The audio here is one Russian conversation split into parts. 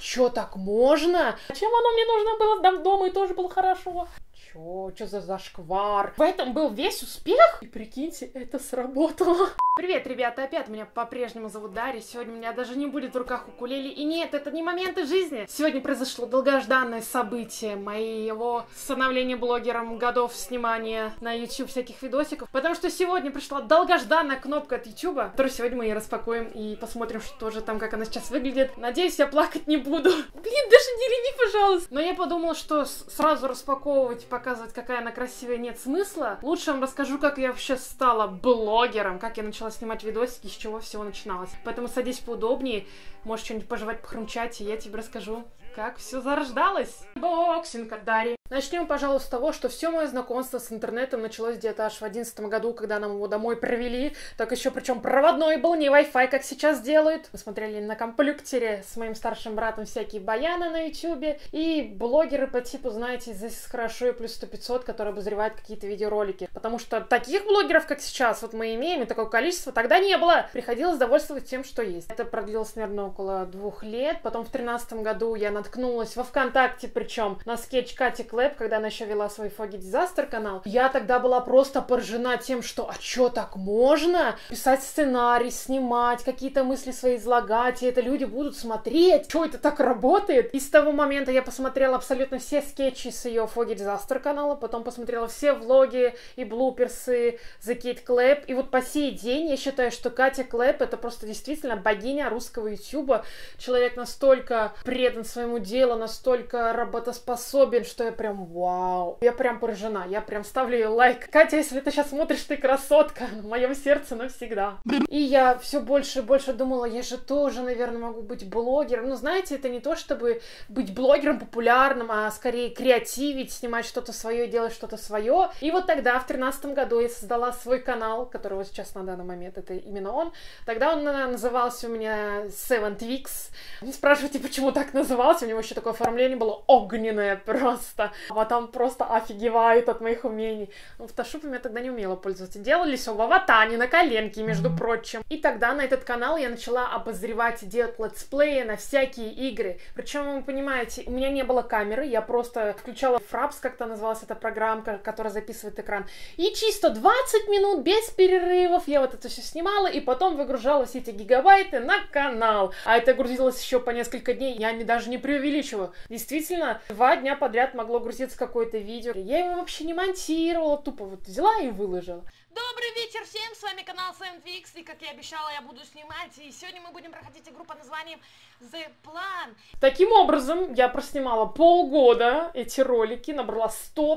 Чё, так можно? Чем оно мне нужно было там дома и тоже было хорошо? Чё, чё за зашквар? В этом был весь успех? И прикиньте, это сработало. Привет, ребята, опять меня по-прежнему зовут Дарья. Сегодня у меня даже не будет в руках укулеле. И нет, это не моменты жизни. Сегодня произошло долгожданное событие моего становления блогером, годов снимания на YouTube всяких видосиков. Потому что сегодня пришла долгожданная кнопка от YouTube, которую сегодня мы и распакуем и посмотрим, что же там, как она сейчас выглядит. Надеюсь, я плакать не буду. Блин, даже не реви, пожалуйста. Но я подумала, что сразу распаковывать показывать, какая она красивая, нет смысла. Лучше вам расскажу, как я вообще стала блогером, как я начала снимать видосики, с чего всего начиналось. Поэтому садись поудобнее, можешь что-нибудь пожевать, похрумчать, и я тебе расскажу, как все зарождалось. Боксинг от Дарьи. Начнем, пожалуй, с того, что все мое знакомство с интернетом началось где-то аж в одиннадцатом году, когда нам его домой провели. Так еще причем проводной был, не Wi-Fi, как сейчас делают. Мы смотрели на компьютере с моим старшим братом всякие баяны на ютубе. И блогеры по типу, знаете, здесь хорошо и плюс 100-500, которые обозревают какие-то видеоролики. Потому что таких блогеров, как сейчас, вот мы имеем, и такое количество, тогда не было. Приходилось довольствовать тем, что есть. Это продлилось, наверное, около двух лет. Потом в тринадцатом году я наткнулась во ВКонтакте, причем на скетч Кати Клэп, когда она еще вела свой Foggy Disaster канал, я тогда была просто поражена тем, что а чё, так можно? Писать сценарий, снимать, какие-то мысли свои излагать, и это люди будут смотреть. Чё это так работает? И с того момента я посмотрела абсолютно все скетчи с ее Foggy Disaster канала, потом посмотрела все влоги и блуперсы за Кейт Клэп, и вот по сей день я считаю, что Катя Клэп это просто действительно богиня русского ютуба, человек настолько предан своему делу, настолько работоспособен, что я прям вау. Я прям поражена, я прям ставлю ей лайк. Катя, если ты сейчас смотришь, ты красотка в моем сердце навсегда. И я все больше и больше думала, я же тоже, наверное, могу быть блогером. Ну, знаете, это не то, чтобы быть блогером популярным, а скорее креативить, снимать что-то свое, делать что-то свое. И вот тогда, в тринадцатом году, я создала свой канал, который вот сейчас на данный момент, это именно он. Тогда он назывался у меня Seven Twix. Не спрашивайте, почему так назывался, у него еще такое оформление было огненное просто а там просто офигевает от моих умений. Ну, фотошопом я тогда не умела пользоваться. Делали все в аватане, на коленке, между прочим. И тогда на этот канал я начала обозревать и делать летсплеи на всякие игры. Причем, вы понимаете, у меня не было камеры, я просто включала Fraps, как-то называлась эта программка, которая записывает экран. И чисто 20 минут без перерывов я вот это все снимала, и потом выгружала все эти гигабайты на канал. А это грузилось еще по несколько дней, я не, даже не преувеличиваю. Действительно, два дня подряд могло грузиться грузится какое-то видео. Я его вообще не монтировала, тупо вот взяла и выложила. Добрый вечер всем, с вами канал SamTwix, и как я обещала, я буду снимать, и сегодня мы будем проходить игру под названием The Plan. Таким образом, я проснимала полгода эти ролики, набрала 100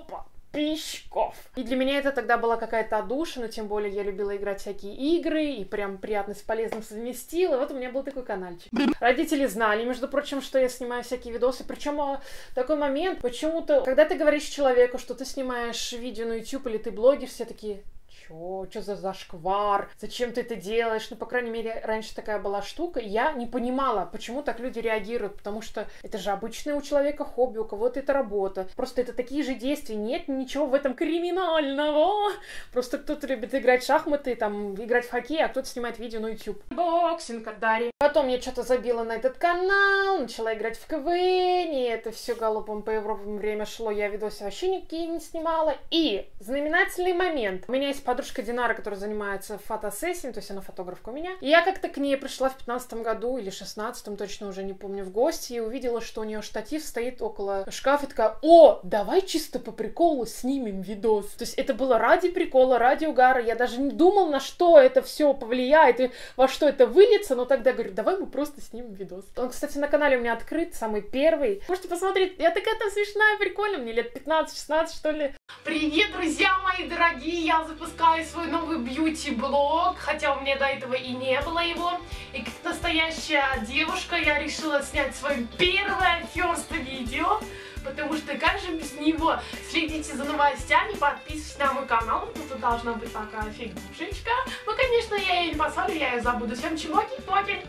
подписчиков. И для меня это тогда была какая-то отдушина, тем более я любила играть всякие игры, и прям приятно с полезным совместила. Вот у меня был такой каналчик. Родители знали, между прочим, что я снимаю всякие видосы. Причем а, такой момент, почему-то, когда ты говоришь человеку, что ты снимаешь видео на YouTube или ты блогер, все такие, чё, чё за зашквар, зачем ты это делаешь? Ну, по крайней мере, раньше такая была штука. Я не понимала, почему так люди реагируют, потому что это же обычное у человека хобби, у кого-то это работа. Просто это такие же действия, нет ничего в этом криминального. Просто кто-то любит играть в шахматы, там, играть в хоккей, а кто-то снимает видео на YouTube. Боксинг от Дарьи. Потом я что-то забила на этот канал, начала играть в КВН, и это все галопом по Европам время шло, я видосы вообще никакие не снимала. И знаменательный момент. У меня есть подружка Динара, которая занимается фотосессиями, то есть она фотографка у меня. И я как-то к ней пришла в 15 году или 16 точно уже не помню, в гости, и увидела, что у нее штатив стоит около шкафа, и такая, о, давай чисто по приколу снимем видос. То есть это было ради прикола, ради угара, я даже не думала, на что это все повлияет и во что это выльется, но тогда говорю, давай мы просто снимем видос. Он, кстати, на канале у меня открыт, самый первый. Можете посмотреть, я такая-то смешная, прикольная, мне лет 15-16, что ли. Привет, друзья мои дорогие, я запускаю запускаю свой новый бьюти-блог, хотя у меня до этого и не было его. И как настоящая девушка я решила снять свое первое first видео, потому что как же без него? Следите за новостями, подписывайтесь на мой канал, тут должна быть такая фигушечка. Ну, конечно, я ее не посмотрю, я ее забуду. Всем чмоки-поки!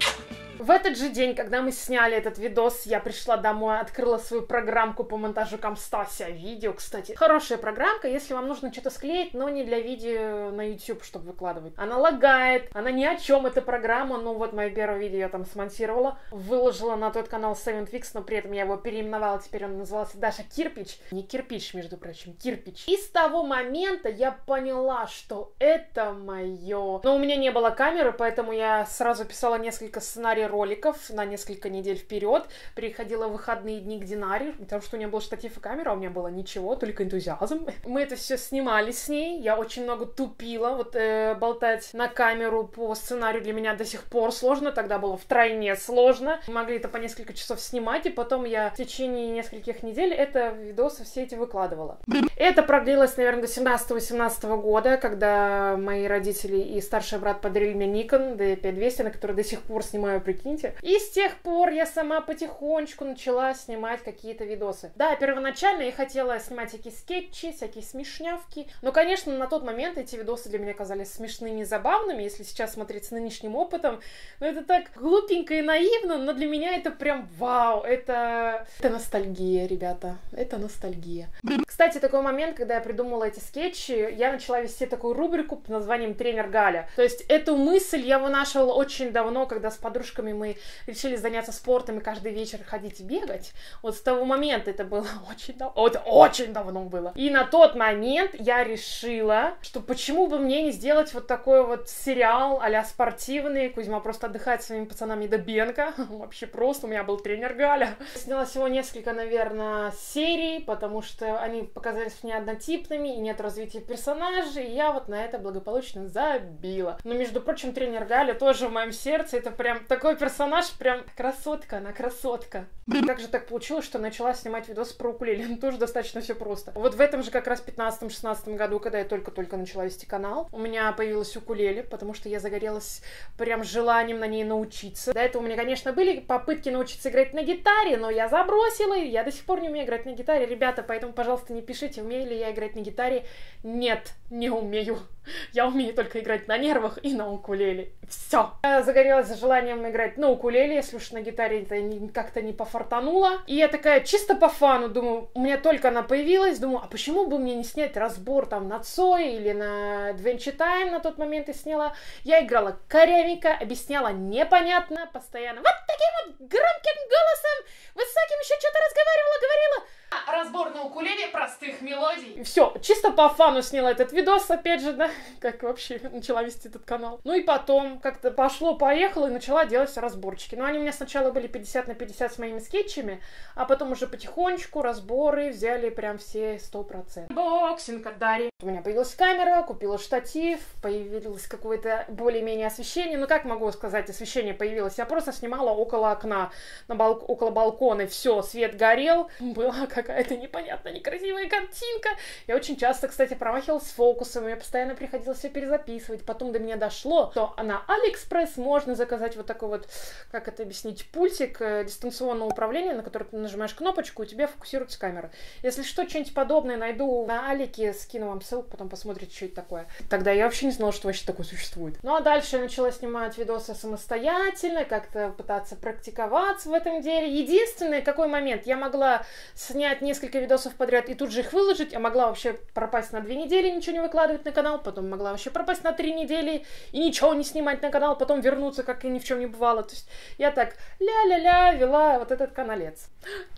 В этот же день, когда мы сняли этот видос, я пришла домой, открыла свою программку по монтажу Камстасия видео, кстати. Хорошая программка, если вам нужно что-то склеить, но не для видео на YouTube, чтобы выкладывать. Она лагает, она ни о чем, эта программа, ну вот мое первое видео я там смонтировала, выложила на тот канал Seven Fix, но при этом я его переименовала, теперь он назывался Даша Кирпич. Не кирпич, между прочим, кирпич. И с того момента я поняла, что это мое. Но у меня не было камеры, поэтому я сразу писала несколько сценариев роликов на несколько недель вперед. Приходила в выходные дни к Динаре, потому что у нее был штатив и камера, а у меня было ничего, только энтузиазм. Мы это все снимали с ней. Я очень много тупила. Вот э, болтать на камеру по сценарию для меня до сих пор сложно. Тогда было втройне сложно. Мы могли это по несколько часов снимать, и потом я в течение нескольких недель это видосы все эти выкладывала. Это продлилось, наверное, до 17-18 года, когда мои родители и старший брат подарили мне Nikon D5200, на который до сих пор снимаю, прикиньте. И с тех пор я сама потихонечку начала снимать какие-то видосы. Да, первоначально я хотела снимать всякие скетчи, всякие смешнявки. Но, конечно, на тот момент эти видосы для меня казались смешными и забавными, если сейчас смотреть с нынешним опытом. Но это так глупенько и наивно, но для меня это прям вау, это... Это ностальгия, ребята, это ностальгия. Кстати, такой момент, когда я придумала эти скетчи, я начала вести такую рубрику под названием «Тренер Галя». То есть эту мысль я вынашивала очень давно, когда с подружками мы решили заняться спортом и каждый вечер ходить бегать. Вот с того момента это было очень давно. Вот очень давно было. И на тот момент я решила, что почему бы мне не сделать вот такой вот сериал а спортивный. Кузьма просто отдыхает своими пацанами до Бенка. Вообще просто. У меня был тренер Галя. Сняла всего несколько, наверное, серий, потому что они показались мне однотипными и нет развития персонажей. И я вот на это благополучно забила. Но, между прочим, тренер Галя тоже в моем сердце. Это прям такой персонаж, прям красотка, она красотка. Как же так получилось, что начала снимать видос про укулеле? Ну, тоже достаточно все просто. Вот в этом же как раз 15-16 году, когда я только-только начала вести канал, у меня появилась укулеле, потому что я загорелась прям желанием на ней научиться. До этого у меня, конечно, были попытки научиться играть на гитаре, но я забросила, и я до сих пор не умею играть на гитаре. Ребята, поэтому, пожалуйста, не пишите, умею ли я играть на гитаре. Нет, не умею. Я умею только играть на нервах и на укулеле. Все. Я загорелась желанием играть на укулеле, если уж на гитаре это как-то не пофартануло. И я такая чисто по фану, думаю, у меня только она появилась, думаю, а почему бы мне не снять разбор там на Цой или на Adventure Time на тот момент и сняла. Я играла корявенько, объясняла непонятно, постоянно вот таким вот громким голосом, высоким еще что-то разговаривала, говорила. Разбор на укулеле простых мелодий. Все, чисто по фану сняла этот видос, опять же, да, как вообще начала вести этот канал. Ну и потом как-то пошло-поехало и начала делать разборчики. Но они у меня сначала были 50 на 50 с моими скетчами, а потом уже потихонечку разборы взяли прям все 100%. Боксинг от Дарьи. У меня появилась камера, купила штатив, появилось какое-то более-менее освещение. Ну как могу сказать, освещение появилось? Я просто снимала около окна, на балк около балкона, все, свет горел, была какая-то непонятная некрасивая картинка. Я очень часто, кстати, промахивалась с фокусом, мне постоянно приходилось все перезаписывать. Потом до меня дошло, что на Алиэкспресс можно заказать вот такой вот, как это объяснить, пультик э, дистанционного управления, на который ты нажимаешь кнопочку, у тебя фокусируется камера. Если что, что-нибудь подобное найду на Алике, скину вам ссылку, потом посмотрите, что это такое. Тогда я вообще не знала, что вообще такое существует. Ну а дальше я начала снимать видосы самостоятельно, как-то пытаться практиковаться в этом деле. Единственный какой момент, я могла снять несколько видосов подряд и тут же их выложить, я могла вообще пропасть на две недели, ничего не выкладывать на канал, потом могла вообще пропасть на три недели и ничего не снимать на канал, потом вернуться, как и ни в чем не бывало. То есть я так ля-ля-ля вела вот этот каналец.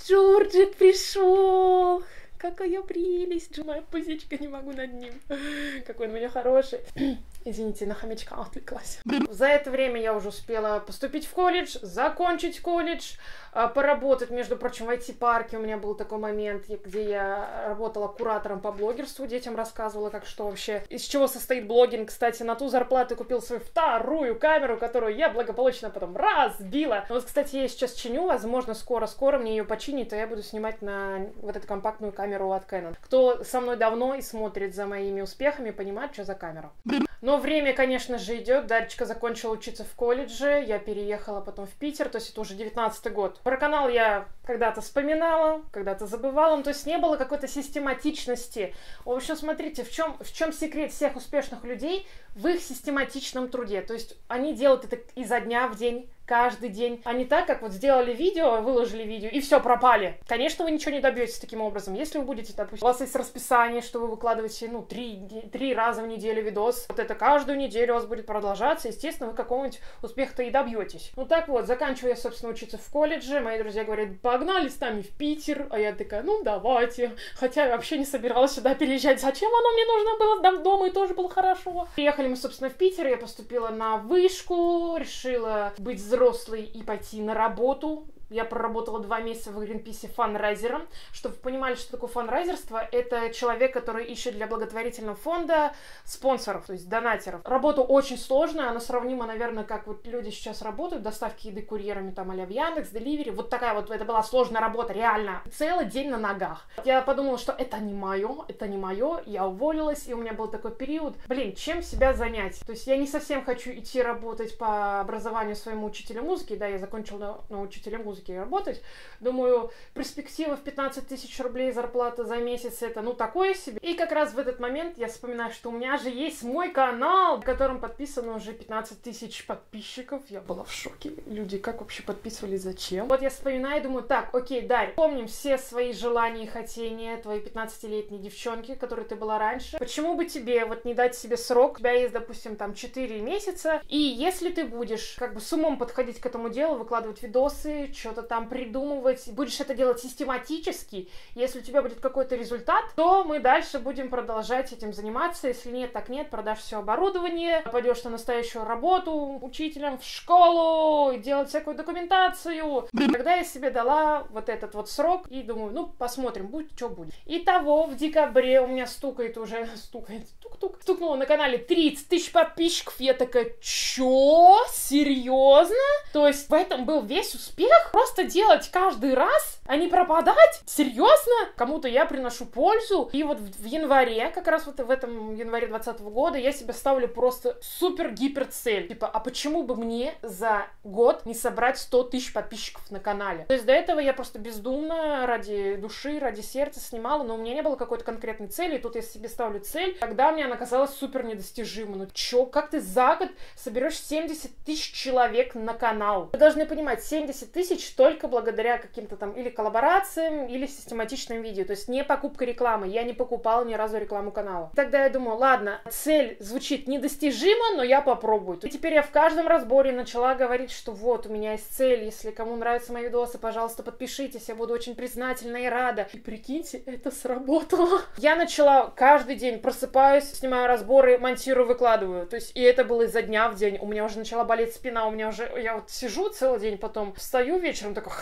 Джорджик пришел! Какая прелесть! Моя пузичка, не могу над ним. Какой он у меня хороший. Извините, на хомячка отвлеклась. За это время я уже успела поступить в колледж, закончить колледж, а, поработать, между прочим, в IT-парке. У меня был такой момент, где я работала куратором по блогерству, детям рассказывала, как что вообще, из чего состоит блогинг. Кстати, на ту зарплату купил свою вторую камеру, которую я благополучно потом разбила. Вот, кстати, я сейчас чиню, возможно, скоро-скоро мне ее починить, и я буду снимать на вот эту компактную камеру от Canon. Кто со мной давно и смотрит за моими успехами, понимает, что за камера. Но время, конечно же, идет. Даречка закончила учиться в колледже, я переехала потом в Питер, то есть это уже 19 год. Про канал я когда-то вспоминала, когда-то забывала, ну, то есть не было какой-то систематичности. В общем, смотрите, в чем, в чем секрет всех успешных людей в их систематичном труде. То есть они делают это изо дня в день, каждый день, а не так, как вот сделали видео, выложили видео, и все, пропали. Конечно, вы ничего не добьетесь таким образом. Если вы будете, допустим, у вас есть расписание, что вы выкладываете, ну, три, три раза в неделю видос, вот это каждую неделю у вас будет продолжаться, естественно, вы какого-нибудь успеха-то и добьетесь. Ну так вот, заканчиваю я, собственно, учиться в колледже, мои друзья говорят, погнали с нами в Питер, а я такая, ну, давайте. Хотя я вообще не собиралась сюда переезжать. Зачем оно мне нужно было? Там дома и тоже было хорошо. Приехали мы, собственно, в Питер, я поступила на вышку, решила быть взрослой и пойти на работу. Я проработала два месяца в Гринписе фанрайзером. Чтобы вы понимали, что такое фанрайзерство, это человек, который ищет для благотворительного фонда спонсоров, то есть донатеров. Работа очень сложная, она сравнима, наверное, как вот люди сейчас работают, доставки еды курьерами там а в Яндекс, Деливери. Вот такая вот, это была сложная работа, реально. Целый день на ногах. Я подумала, что это не мое, это не мое. Я уволилась, и у меня был такой период, блин, чем себя занять? То есть я не совсем хочу идти работать по образованию своему учителю музыки, да, я закончила на, на учителя музыки, музыке работать. Думаю, перспектива в 15 тысяч рублей зарплата за месяц это ну такое себе. И как раз в этот момент я вспоминаю, что у меня же есть мой канал, в котором подписано уже 15 тысяч подписчиков. Я была в шоке. Люди как вообще подписывали, зачем? Вот я вспоминаю и думаю, так, окей, Дарь, помним все свои желания и хотения твоей 15-летней девчонки, которой ты была раньше. Почему бы тебе вот не дать себе срок? У тебя есть, допустим, там 4 месяца, и если ты будешь как бы с умом подходить к этому делу, выкладывать видосы, что-то там придумывать, будешь это делать систематически, если у тебя будет какой-то результат, то мы дальше будем продолжать этим заниматься. Если нет, так нет, продашь все оборудование, пойдешь на настоящую работу учителем в школу, делать всякую документацию. Тогда я себе дала вот этот вот срок и думаю, ну, посмотрим, будет, что будет. Итого, в декабре у меня стукает уже, стукает, тук-тук, стукнуло на канале 30 тысяч подписчиков. Я такая, чё? Серьезно? То есть в этом был весь успех? Просто делать каждый раз, а не пропадать? Серьезно? Кому-то я приношу пользу. И вот в январе, как раз вот в этом январе 2020 года, я себе ставлю просто супер-гипер цель. Типа, а почему бы мне за год не собрать 100 тысяч подписчиков на канале? То есть до этого я просто бездумно ради души, ради сердца снимала, но у меня не было какой-то конкретной цели. И тут я себе ставлю цель, когда мне она казалась супер недостижима. Ну чё, как ты за год соберешь 70 тысяч человек на канал? Вы должны понимать, 70 тысяч только благодаря каким-то там или коллаборациям, или систематичным видео. То есть не покупка рекламы. Я не покупала ни разу рекламу канала. Тогда я думаю, ладно, цель звучит недостижимо, но я попробую. И теперь я в каждом разборе начала говорить, что вот, у меня есть цель, если кому нравятся мои видосы, пожалуйста, подпишитесь, я буду очень признательна и рада. И прикиньте, это сработало. Я начала каждый день просыпаюсь, снимаю разборы, монтирую, выкладываю. То есть и это было изо дня в день. У меня уже начала болеть спина, у меня уже, я вот сижу целый день, потом встаю вечером, такой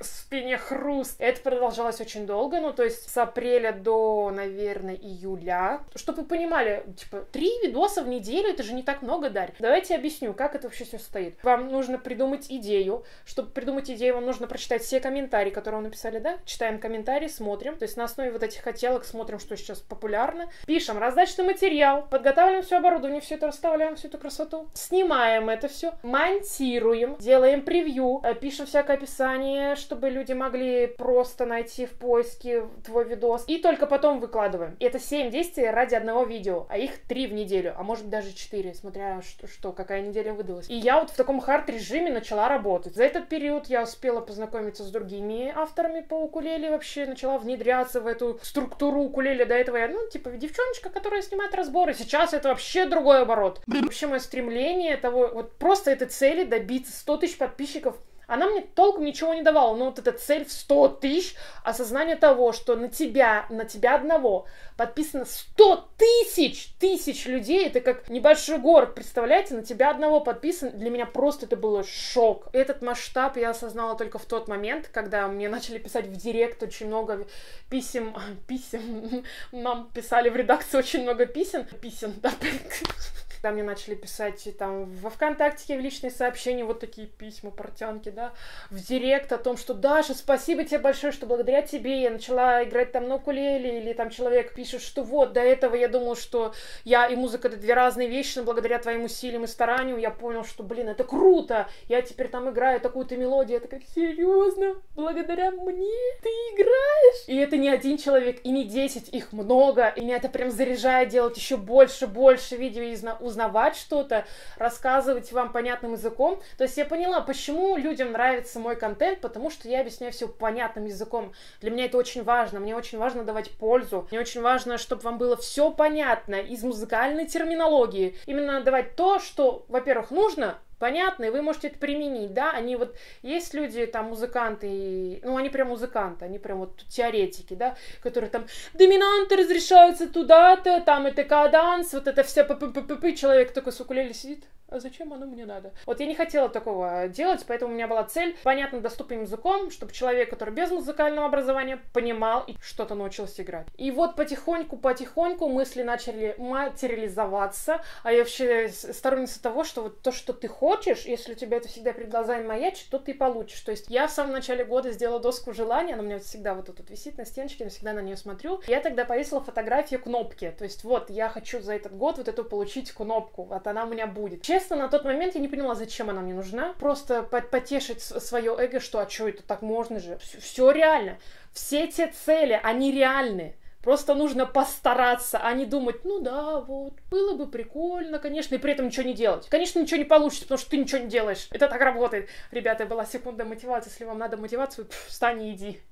в спине хруст. Это продолжалось очень долго, ну, то есть с апреля до, наверное, июля. Чтобы вы понимали, типа, три видоса в неделю, это же не так много, Дарь. Давайте объясню, как это вообще все стоит. Вам нужно придумать идею. Чтобы придумать идею, вам нужно прочитать все комментарии, которые вы написали, да? Читаем комментарии, смотрим. То есть на основе вот этих хотелок смотрим, что сейчас популярно. Пишем раздачный материал, подготавливаем все оборудование, все это расставляем, всю эту красоту. Снимаем это все, монтируем, делаем превью, э, пишем всякое описание, чтобы люди могли просто найти в поиске твой видос. И только потом выкладываем. И это 7 действий ради одного видео, а их 3 в неделю, а может даже 4, смотря что, что какая неделя выдалась. И я вот в таком хард-режиме начала работать. За этот период я успела познакомиться с другими авторами по укулеле, вообще начала внедряться в эту структуру укулеле. До этого я, ну, типа, девчоночка, которая снимает разборы. Сейчас это вообще другой оборот. Вообще мое стремление того, вот просто этой цели добиться 100 тысяч подписчиков она мне толком ничего не давала. Но вот эта цель в 100 тысяч, осознание того, что на тебя, на тебя одного подписано 100 тысяч, тысяч людей, это как небольшой город, представляете, на тебя одного подписан, для меня просто это было шок. Этот масштаб я осознала только в тот момент, когда мне начали писать в директ очень много писем, писем, нам писали в редакции очень много писем, писем, да, когда мне начали писать там во ВКонтакте в личные сообщения, вот такие письма, портянки, да, в директ о том, что Даша, спасибо тебе большое, что благодаря тебе я начала играть там на укулеле, или там человек пишет, что вот, до этого я думал, что я и музыка это две разные вещи, но благодаря твоим усилиям и старанию я понял, что, блин, это круто, я теперь там играю такую-то мелодию, я такая, серьезно, благодаря мне ты играешь? И это не один человек, и не десять, их много, и меня это прям заряжает делать еще больше, больше видео из, узнавать что-то, рассказывать вам понятным языком. То есть я поняла, почему людям нравится мой контент, потому что я объясняю все понятным языком. Для меня это очень важно. Мне очень важно давать пользу. Мне очень важно, чтобы вам было все понятно из музыкальной терминологии. Именно давать то, что, во-первых, нужно, понятно, и вы можете это применить, да, они вот, есть люди, там, музыканты, ну, они прям музыканты, они прям вот теоретики, да, которые там, доминанты разрешаются туда-то, там, это каданс, вот это все, п п п человек такой с укулеле сидит, а зачем оно мне надо? Вот я не хотела такого делать, поэтому у меня была цель понятным, доступным языком, чтобы человек, который без музыкального образования, понимал и что-то научился играть. И вот потихоньку-потихоньку мысли начали материализоваться, а я вообще сторонница того, что вот то, что ты хочешь, если у тебя это всегда перед глазами маячит, то ты получишь. То есть я в самом начале года сделала доску желания, она у меня всегда вот тут висит на стеночке, я всегда на нее смотрю. Я тогда повесила фотографию кнопки. То есть вот, я хочу за этот год вот эту получить кнопку, вот она у меня будет. Честно, на тот момент я не поняла, зачем она мне нужна. Просто потешить свое эго, что а что это так можно же? Все реально. Все те цели, они реальны. Просто нужно постараться, а не думать, ну да, вот, было бы прикольно, конечно, и при этом ничего не делать. Конечно, ничего не получится, потому что ты ничего не делаешь. Это так работает. Ребята, была секунда мотивации. Если вам надо мотивацию, пф, встань и иди.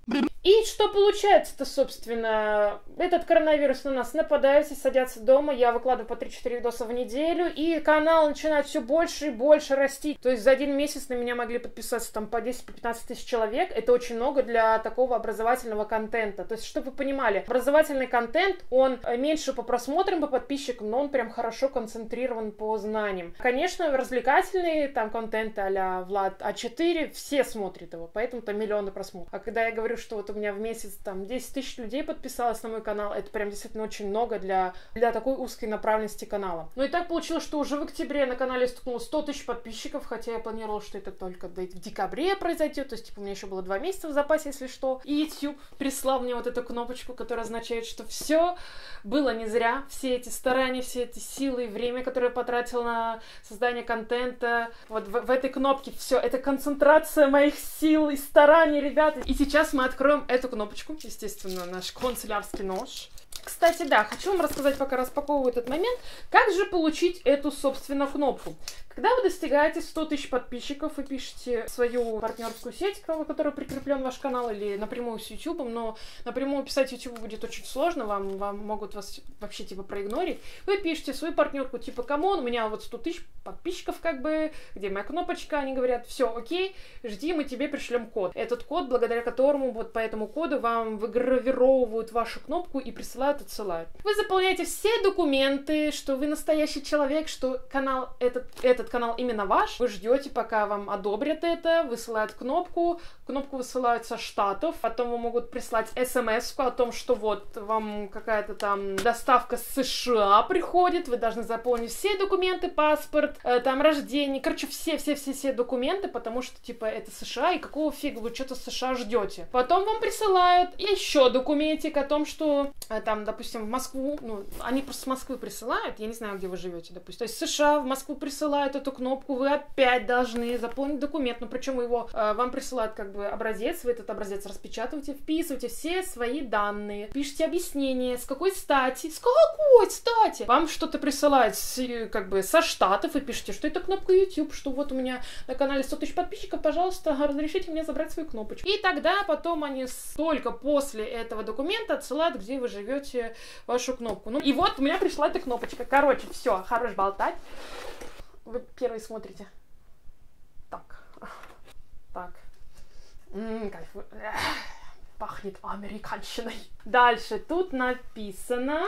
И что получается-то, собственно? Этот коронавирус на нас нападает, все садятся дома, я выкладываю по 3-4 видоса в неделю, и канал начинает все больше и больше расти. То есть за один месяц на меня могли подписаться там по 10-15 тысяч человек. Это очень много для такого образовательного контента. То есть, чтобы вы понимали, образовательный контент, он меньше по просмотрам, по подписчикам, но он прям хорошо концентрирован по знаниям. Конечно, развлекательный там контент а-ля Влад А4, все смотрят его, поэтому там миллионы просмотров. А когда я говорю, что вот у меня в месяц там 10 тысяч людей подписалось на мой канал. Это прям действительно очень много для, для такой узкой направленности канала. Ну и так получилось, что уже в октябре на канале стукнуло 100 тысяч подписчиков, хотя я планировала, что это только в декабре произойдет. То есть, типа, у меня еще было два месяца в запасе, если что. И YouTube прислал мне вот эту кнопочку, которая означает, что все было не зря. Все эти старания, все эти силы и время, которое я потратила на создание контента. Вот в, в этой кнопке все. Это концентрация моих сил и стараний, ребята. И сейчас мы откроем эту кнопочку, естественно, наш канцелярский нож. Кстати, да, хочу вам рассказать, пока распаковываю этот момент, как же получить эту, собственно, кнопку. Когда вы достигаете 100 тысяч подписчиков и пишете свою партнерскую сеть, к которой прикреплен ваш канал, или напрямую с YouTube, но напрямую писать YouTube будет очень сложно, вам, вам могут вас вообще типа проигнорить, вы пишете свою партнерку, типа, come on, у меня вот 100 тысяч подписчиков, как бы, где моя кнопочка, они говорят, все, окей, жди, мы тебе пришлем код. Этот код, благодаря которому вот по этому коду вам выгравировывают вашу кнопку и присылают, отсылают. Вы заполняете все документы, что вы настоящий человек, что канал этот, этот этот канал именно ваш, вы ждете, пока вам одобрят это, высылают кнопку, кнопку высылают со Штатов, потом вам могут прислать смс о том, что вот вам какая-то там доставка с США приходит, вы должны заполнить все документы, паспорт, э, там рождение, короче, все-все-все-все документы, потому что, типа, это США, и какого фига вы что-то с США ждете. Потом вам присылают еще документик о том, что э, там, допустим, в Москву, ну, они просто с Москвы присылают, я не знаю, где вы живете, допустим, то есть США в Москву присылают нажимают эту кнопку, вы опять должны заполнить документ, ну причем его э, вам присылают как бы образец, вы этот образец распечатываете, вписываете все свои данные, пишите объяснение, с какой стати, с какой стати, вам что-то присылают с, как бы со штатов, и пишете, что это кнопка YouTube, что вот у меня на канале 100 тысяч подписчиков, пожалуйста, разрешите мне забрать свою кнопочку. И тогда потом они только после этого документа отсылают, где вы живете, вашу кнопку. Ну и вот у меня пришла эта кнопочка. Короче, все, хорош болтать. Вы первый смотрите. Так. Так. М-м, кайф. Пахнет американщиной. Дальше тут написано...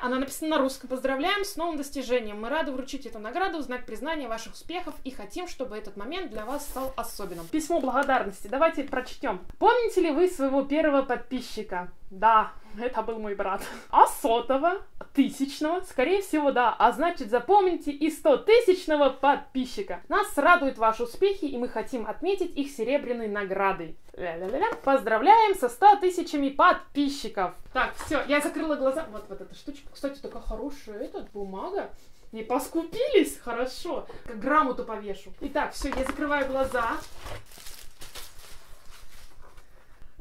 Она написана на русском. Поздравляем с новым достижением. Мы рады вручить эту награду в знак признания ваших успехов и хотим, чтобы этот момент для вас стал особенным. Письмо благодарности. Давайте прочтем. Помните ли вы своего первого подписчика? Да, это был мой брат. А сотого, тысячного, скорее всего, да. А значит, запомните и сто тысячного подписчика. Нас радуют ваши успехи, и мы хотим отметить их серебряной наградой. Ля-ля-ля. Поздравляем со 100 тысячами подписчиков. Так, все, я закрыла глаза. Вот, вот эта штучка, кстати, такая хорошая. Этот бумага. Не поскупились? Хорошо. Как грамоту повешу. Итак, все, я закрываю глаза.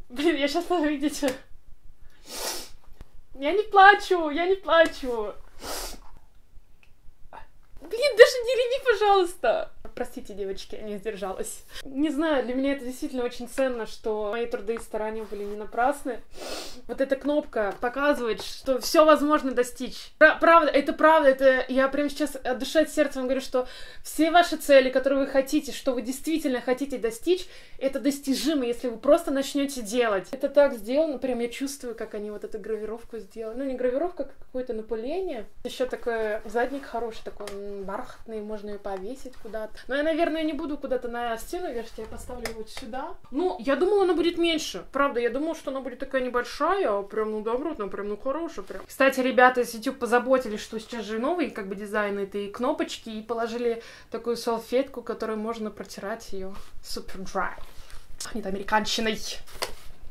Блин, я сейчас, видите, я не плачу, я не плачу. Не реви, пожалуйста. Простите, девочки, я не сдержалась. Не знаю, для меня это действительно очень ценно, что мои труды и старания были не напрасны. Вот эта кнопка показывает, что все возможно достичь. Пра- правда, это правда, это я прямо сейчас от души от сердца вам говорю, что все ваши цели, которые вы хотите, что вы действительно хотите достичь, это достижимо, если вы просто начнете делать. Это так сделано, прям я чувствую, как они вот эту гравировку сделали. Ну, не гравировка, как какое-то напыление. Еще такой задник хороший, такой бархатный, можно ее повесить куда-то. Но я, наверное, не буду куда-то на стену вешать, я поставлю вот сюда. Ну, я думала, она будет меньше. Правда, я думала, что она будет такая небольшая, прям, ну, добротная, прям, ну, хорошая прям. Кстати, ребята из YouTube позаботились, что сейчас же новый, как бы, дизайн этой кнопочки, и положили такую салфетку, которой можно протирать ее. Супер dry. Пахнет американщиной.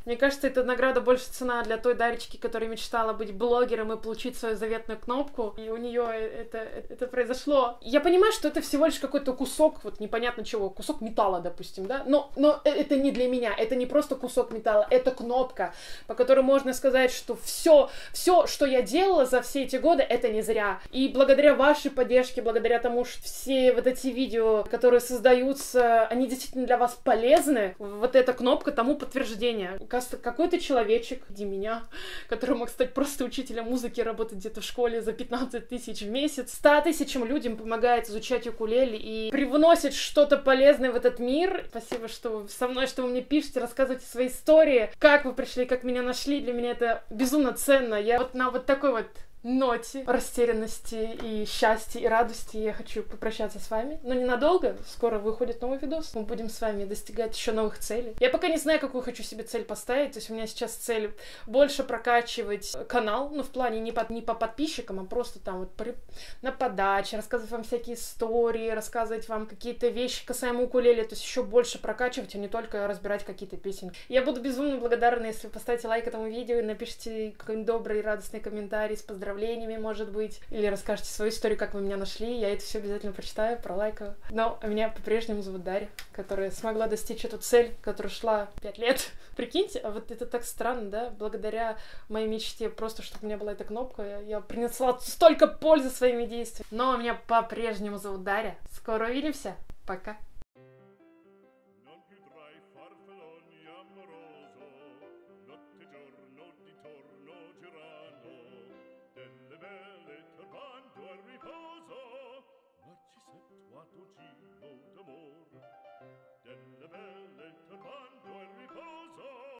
Мне кажется, эта награда больше цена для той Даречки, которая мечтала быть блогером и получить свою заветную кнопку. И у нее это, это произошло. Я понимаю, что это всего лишь какой-то кусок, вот непонятно чего, кусок металла, допустим, да? Но, но это не для меня, это не просто кусок металла, это кнопка, по которой можно сказать, что все, все, что я делала за все эти годы, это не зря. И благодаря вашей поддержке, благодаря тому, что все вот эти видео, которые создаются, они действительно для вас полезны, вот эта кнопка тому подтверждение какой-то человечек, где меня, который мог стать просто учителем музыки, работать где-то в школе за 15 тысяч в месяц, 100 тысячам людям помогает изучать укулеле и привносит что-то полезное в этот мир. Спасибо, что вы со мной, что вы мне пишете, рассказываете свои истории, как вы пришли, как меня нашли. Для меня это безумно ценно. Я вот на вот такой вот ноте растерянности и счастья и радости я хочу попрощаться с вами. Но ненадолго. Скоро выходит новый видос. Мы будем с вами достигать еще новых целей. Я пока не знаю, какую хочу себе цель поставить. То есть у меня сейчас цель больше прокачивать канал. Ну, в плане не по, не по подписчикам, а просто там вот при, на подаче, рассказывать вам всякие истории, рассказывать вам какие-то вещи касаемо укулеле. То есть еще больше прокачивать, а не только разбирать какие-то песенки. Я буду безумно благодарна, если вы поставите лайк этому видео и напишите какой-нибудь добрый радостный комментарий с поздравлением поздравлениями, может быть, или расскажете свою историю, как вы меня нашли, я это все обязательно прочитаю, пролайкаю. Но меня по-прежнему зовут Дарья, которая смогла достичь эту цель, которая шла пять лет. Прикиньте, а вот это так странно, да? Благодаря моей мечте, просто чтобы у меня была эта кнопка, я принесла столько пользы своими действиями. Но меня по-прежнему зовут Дарья. Скоро увидимся. Пока.